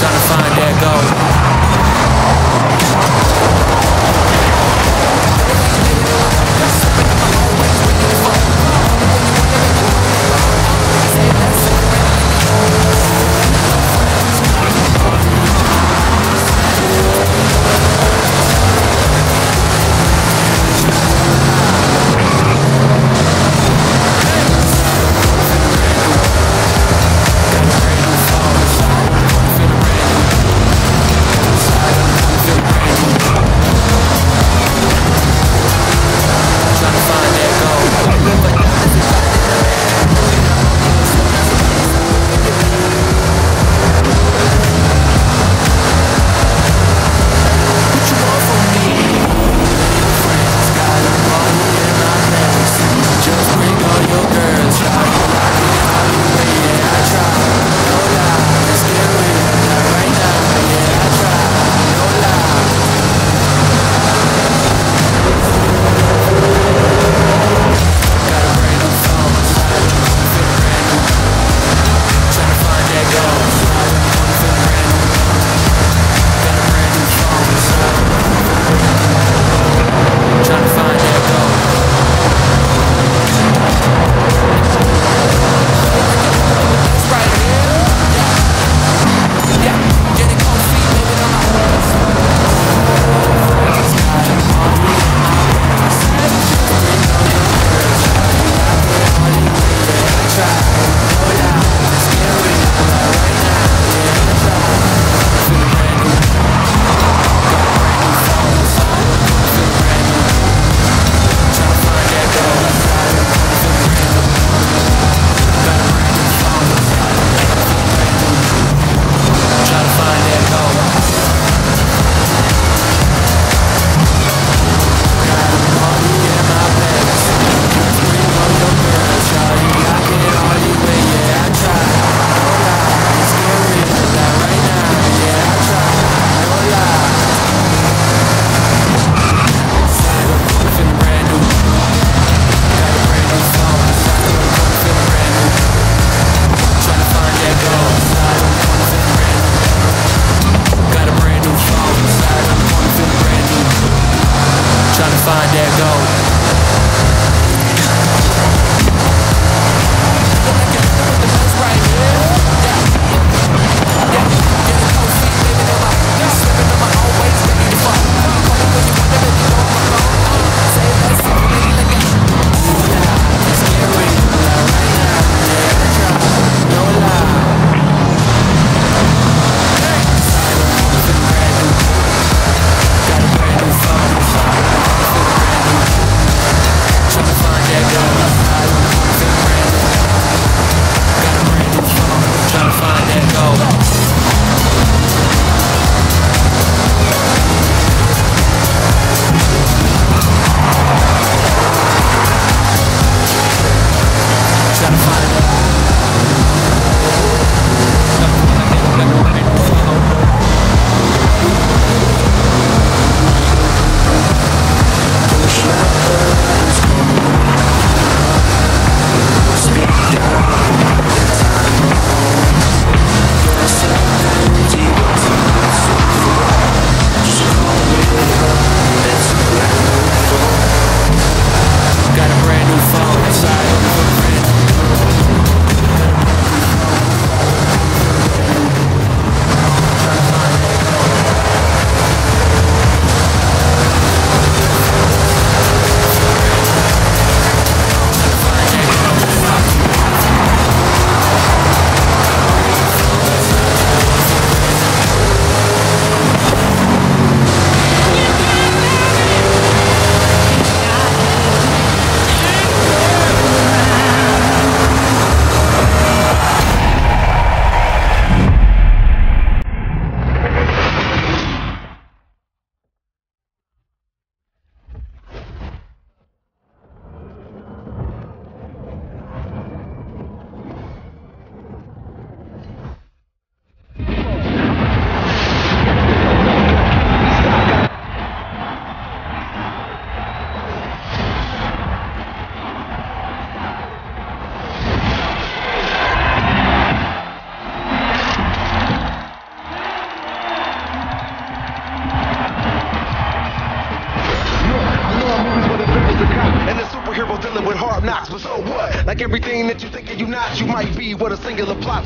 trying to find that goal.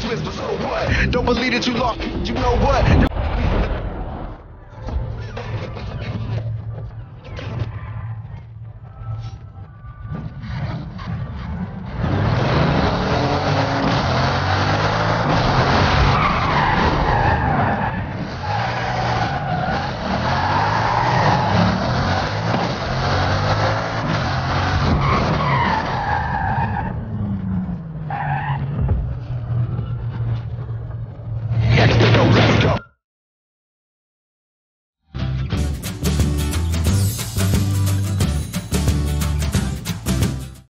Twist, but so what? Don't believe that you lost, you know what?